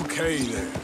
Okay then.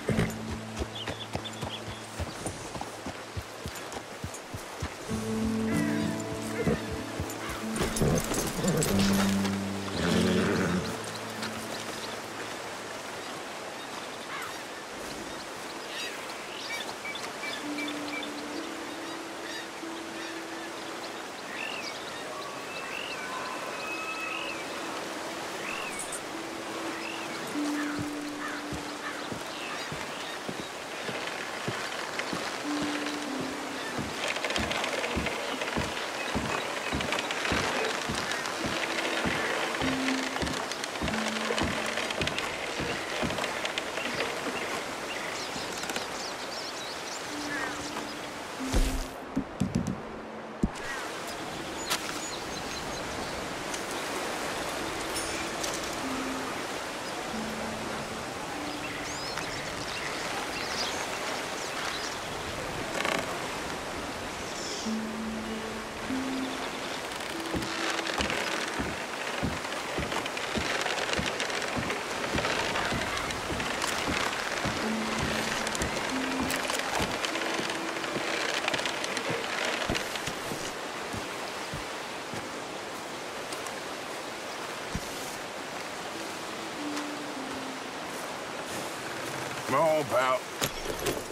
Come on, pal.